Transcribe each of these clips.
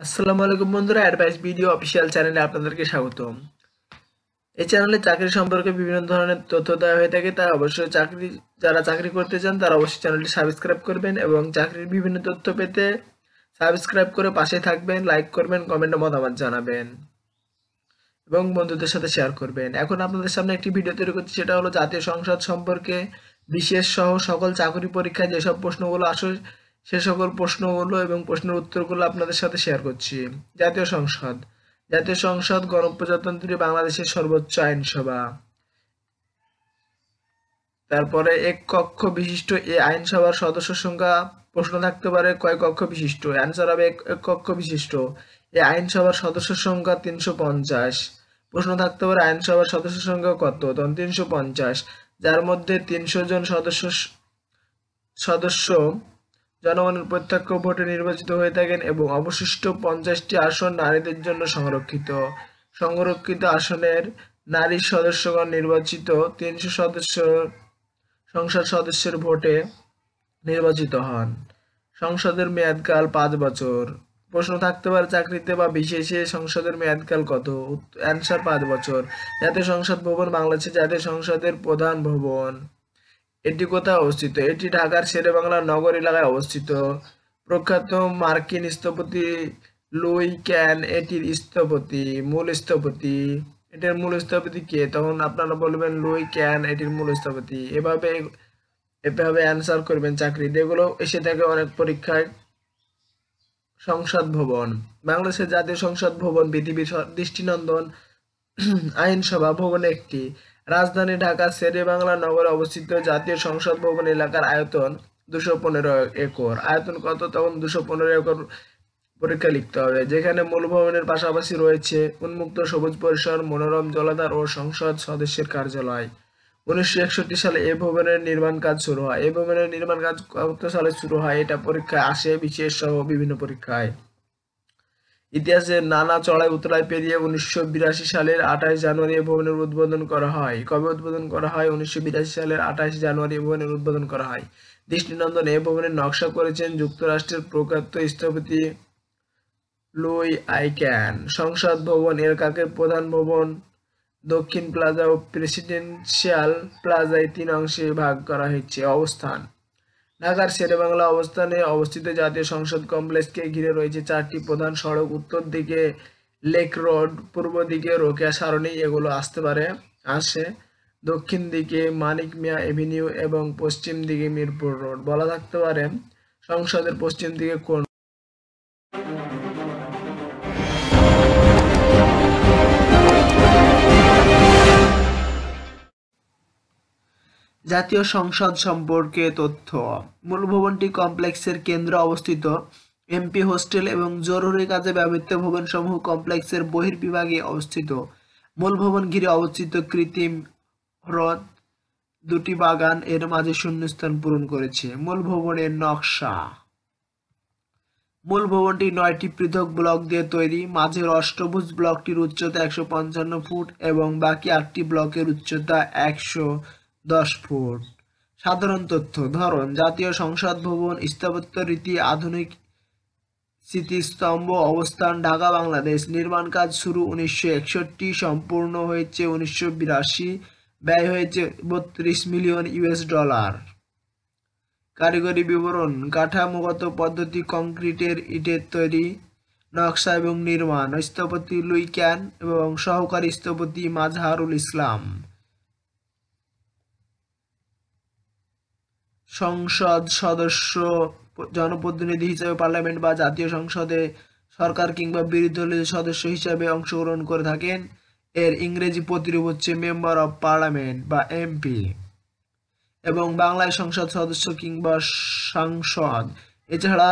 আসসালামু আলাইকুম বন্ধুরা অ্যাডভাইস ভিডিও অফিসিয়াল চ্যানেলে আপনাদেরকে স্বাগতম। এই চ্যানেলে চাকরি সম্পর্কে বিভিন্ন ধরনের তথ্য দেওয়া হয়ে থাকে তাই অবশ্যই চাকরি, যারা চাকরি করতে চান, তারা অবশ্যই চ্যানেলটি সাবস্ক্রাইব করবেন এবং চাকরির বিভিন্ন তথ্য পেতে সাবস্ক্রাইব করে পাশে থাকবেন লাইক করবেন কমেন্টে মতামত জানাবেন এবং বন্ধুদের সাথে শেয়ার করবেন। এখন আপনাদের সামনে একটি ভিডিও তৈরি করছি, সেটা হলো জাতীয় সংসদ সম্পর্কে বিশেষ সহ সকল চাকরি পরীক্ষায় যেসব প্রশ্নগুলো আসে সে সকল প্রশ্নগুলো এবং প্রশ্নের উত্তরগুলো আপনাদের সাথে শেয়ার করছি। জাতীয় সংসদ। জাতীয় সংসদ গণপ্রজাতন্ত্রী বাংলাদেশের সর্বোচ্চ আইনসভা। তারপরে এক কক্ষ বিশিষ্ট এই আইনসভার সদস্য সংখ্যা প্রশ্ন থাকতে পারে কয় কক্ষ বিশিষ্ট? অ্যান্সার হবে এক কক্ষ বিশিষ্ট। এই আইনসভার সদস্য সংখ্যা তিনশো পঞ্চাশ। প্রশ্ন থাকতে পারে আইনসভার সদস্য সংখ্যা কত? তখন তিনশো পঞ্চাশ। যার মধ্যে তিনশো জন সদস্য সদস্য জনগণের প্রত্যক্ষ ভোটে নির্বাচিত হয়ে থাকেন এবং অবশিষ্ট পঞ্চাশটি আসন নারীদের জন্য সংরক্ষিত। সংরক্ষিত আসনের নারী সদস্যগণ নির্বাচিত তিনশো সদস্য সংসদ সদস্যের ভোটে নির্বাচিত হন। সংসদের মেয়াদকাল পাঁচ বছর। প্রশ্ন থাকতে পারে, চাকরিতে বা বিশেষে সংসদের মেয়াদকাল কত? অ্যান্সার পাঁচ বছর। জাতীয় সংসদ ভবন, বাংলাদেশের জাতীয় সংসদের প্রধান ভবন। এটি কোথায় অবস্থিত? এটি ঢাকার শেরেবাংলা নগর এলাকায় অবস্থিত। প্রখ্যাত মার্কিন স্থপতি লুই ক্যান এটির স্থপতি, মূল স্থপতি। এটির মূল স্থপতি কে? তখন আপনারা বলবেন লুই ক্যান এটির মূল স্থপতি। এভাবে এভাবে অ্যান্সার করবেন চাকরি এগুলো এসে থাকে অনেক পরীক্ষায়। সংসদ ভবন। বাংলাদেশের জাতীয় সংসদ ভবন, পৃথিবীর দৃষ্টিনন্দন আইনসভা ভবন একটি। রাজধানী ঢাকা শেরে বাংলা নগরে অবস্থিত জাতীয় সংসদ ভবন এলাকার আয়তন দুশো পনেরো একর। আয়তন কত? তখন দুশো পনেরো একর পরীক্ষা লিখতে হবে। যেখানে মূল ভবনের পাশাপাশি রয়েছে উন্মুক্ত সবুজ পরিসর, মনোরম জলাধার ও সংসদ সদস্যের কার্যালয়। উনিশশো একষট্টি সালে এ ভবনের নির্মাণ কাজ শুরু হয়। এ ভবনের নির্মাণ কাজ কত সালে শুরু হয়? এটা পরীক্ষায় আসে, বিশেষ সহ বিভিন্ন পরীক্ষায়। ইতিহাসের নানা চড়াই উতরাই পেরিয়ে উনিশশো বিরাশি সালের আঠাশ জানুয়ারি ভবনের উদ্বোধন করা হয়। কবে উদ্বোধন করা হয়? উনিশশো বিরাশি সালের আঠাশ জানুয়ারি ভবনের উদ্বোধন করা হয়। দৃষ্টিনন্দন এ ভবনের নকশা করেছেন যুক্তরাষ্ট্রের প্রখ্যাত স্থপতি লুই আইক্যান। সংসদ ভবন এর কাকে প্রধান ভবন? দক্ষিণ প্লাজা ও প্রেসিডেন্সিয়াল প্লাজায় তিন অংশে ভাগ করা হয়েছে। অবস্থান ঢাকার শেরেবাংলা অবস্থানে অবস্থিত জাতীয় সংসদ কমপ্লেক্সকে ঘিরে রয়েছে চারটি প্রধান সড়ক। উত্তর দিকে লেক রোড, পূর্ব দিকে রোকেয়া সারণী, এগুলো আসতে পারে, আসে। দক্ষিণ দিকে মানিক মিয়া এভিনিউ এবং পশ্চিম দিকে মিরপুর রোড। বলা থাকতে পারে, সংসদের পশ্চিম দিকে কোন জাতীয় সংসদ সম্পর্কে তথ্য। মূল ভবনটি কমপ্লেক্সের কেন্দ্রে অবস্থিত। এমপি হোস্টেল এবং জরুরি কাজে ব্যবহৃত ভবনসমূহ কমপ্লেক্সের বহির্বিভাগে অবস্থিত। মূল ভবন ঘিরে অবস্থিত কৃত্রিম হ্রদ দুটি বাগান এর মাঝে শূন্যস্থান পূরণ করেছে। মূল ভবনের নকশা। মূল ভবনটি নয়টি পৃথক ব্লক দিয়ে তৈরি। মাঝের অষ্টভুজ ব্লকটির উচ্চতা একশো পঞ্চান্ন ফুট এবং বাকি আটটি ব্লকের উচ্চতা একশো দশ ফুট। সাধারণ তথ্য, ধরন, জাতীয় সংসদ ভবন, স্থাপত্য রীতি, আধুনিক স্মৃতিস্তম্ভ, অবস্থান, ঢাকা, বাংলাদেশ। নির্মাণ কাজ শুরু উনিশশো একষট্টি, সম্পূর্ণ হয়েছে উনিশশো বিরাশি, ব্যয় হয়েছে বত্রিশ মিলিয়ন ইউএস ডলার। কারিগরি বিবরণ, কাঠামোগত পদ্ধতি, কংক্রিটের ইটের তৈরি, নকশা এবং নির্মাণ, স্থপতি লুই ক্যান এবং সহকারী স্থপতি মাজহারুল ইসলাম। সংসদ সদস্য জনপ্রতিনিধি হিসেবে পার্লামেন্ট বা জাতীয় সংসদে সরকার কিংবা বিরোধী দলের সদস্য হিসেবে অংশগ্রহণ করে থাকেন। এর ইংরেজি প্রতিরূপ হচ্ছে মেম্বার অফ পার্লামেন্ট বা এমপি। এবং বাংলায় সংসদ সদস্য কিংবা সাংসদ। এছাড়া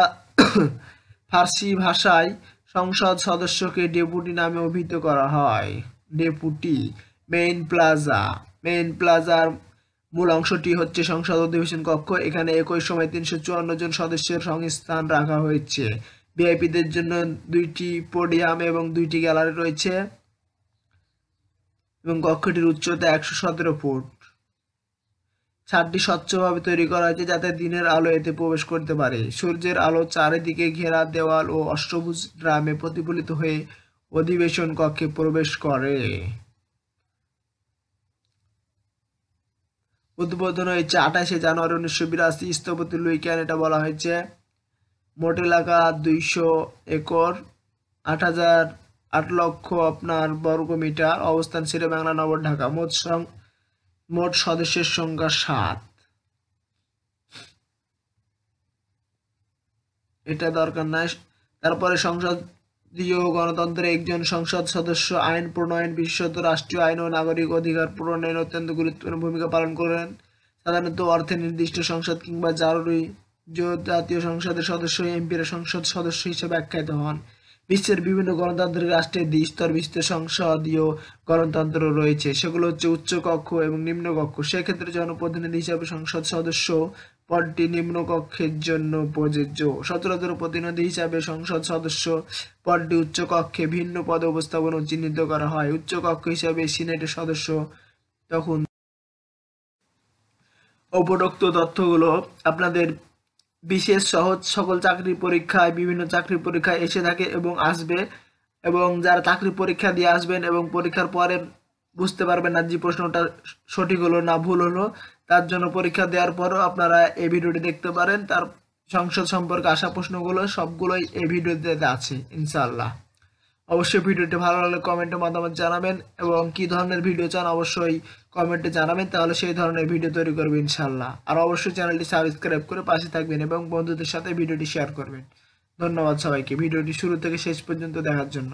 ফার্সি ভাষায় সংসদ সদস্যকে ডেপুটি নামে অভিহিত করা হয়। Deputy, main plaza. মেইন প্লাজার মূল অংশটি হচ্ছে সংসদ অধিবেশন কক্ষ। এখানে একই সময় তিনশো চুয়ান্ন জন সদস্যের সংস্থান রাখা হয়েছে। ভিআইপিদের জন্য দুইটি পোডিয়াম এবং দুইটি গ্যালারি রয়েছে এবং কক্ষটির উচ্চতা একশো সতেরো ফুট। ছাদটি স্বচ্ছভাবে তৈরি করা হয়েছে যাতে দিনের আলো এতে প্রবেশ করতে পারে। সূর্যের আলো চারিদিকে ঘেরা দেওয়াল ও অষ্টভুজ ড্রামে প্রতিফলিত হয়ে অধিবেশন কক্ষে প্রবেশ করে। উদ্বোধন হয়েছে আঠাশে জানুয়ারি উনিশশো বিরাশি, স্থপতি লুইক্যান এটা বলা হয়েছে? মোট এলাকা দুইশো একর, আট হাজার আট লক্ষ আপনার বর্গ মিটার। অবস্থান ছিল বাংলা নগর ঢাকা। মোট সং- মোট সদস্যের সংখ্যা সাত। এটা দরকার নাই। তারপরে সংসদীয় গণতন্ত্রে একজন সংসদ সদস্য আইন প্রণয়ন বিশেষত রাষ্ট্রীয় আইন ও নাগরিক অধিকার প্রণয়নে অত্যন্ত গুরুত্বপূর্ণ ভূমিকা পালন করেন। সাধারণত অর্থে নির্দিষ্ট সংসদ কিংবা জরুরি জাতীয় সংসদের সদস্য, এমপিরা সংসদ সদস্য হিসেবে আখ্যায়িত হন। বিশ্বের বিভিন্ন গণতান্ত্রিক রাষ্ট্রের দ্বি-স্তর বিশিষ্ট সংসদীয় গণতন্ত্র রয়েছে। সেগুলো হচ্ছে উচ্চ কক্ষ এবং নিম্ন কক্ষ। সেক্ষেত্রে জনপ্রতিনিধি হিসাবে সংসদ সদস্য পদটি নিম্ন কক্ষের জন্য প্রযোজ্য। সচরাচর প্রতিনিধি হিসাবে সংসদ সদস্য পদটি উচ্চ কক্ষে ভিন্ন পদে উপস্থাপন চিহ্নিত করা হয়। উচ্চ কক্ষ হিসাবে সিনেটের সদস্য তখন উপরোক্ত তথ্যগুলো আপনাদের বিশেষ সহজ সকল চাকরির পরীক্ষায়, বিভিন্ন চাকরির পরীক্ষায় এসে থাকে এবং আসবে এবং যারা চাকরি পরীক্ষা দিয়ে আসবেন এবং পরীক্ষার পরে বুঝতে পারবেন না যে প্রশ্নটা সঠিক হলো না ভুল হলো, তার জন্য পরীক্ষা দেওয়ার পরও আপনারা এই ভিডিওটি দেখতে পারেন। তার সংসদ সম্পর্কে আসা প্রশ্নগুলো সবগুলোই এই ভিডিওতে আছে, ইনশাআল্লাহ। অবশ্যই ভিডিওটি ভালো লাগলে কমেন্টে মতামত জানাবেন এবং কি ধরনের ভিডিও চান অবশ্যই কমেন্টে জানাবেন, তাহলে সেই ধরনের ভিডিও তৈরি করবেন ইনশাল্লাহ আর অবশ্যই চ্যানেলটি সাবস্ক্রাইব করে পাশে থাকবেন এবং বন্ধুদের সাথে ভিডিওটি শেয়ার করবেন। ধন্যবাদ সবাইকে। ভিডিওটি শুরু থেকে শেষ পর্যন্ত দেখার জন্য।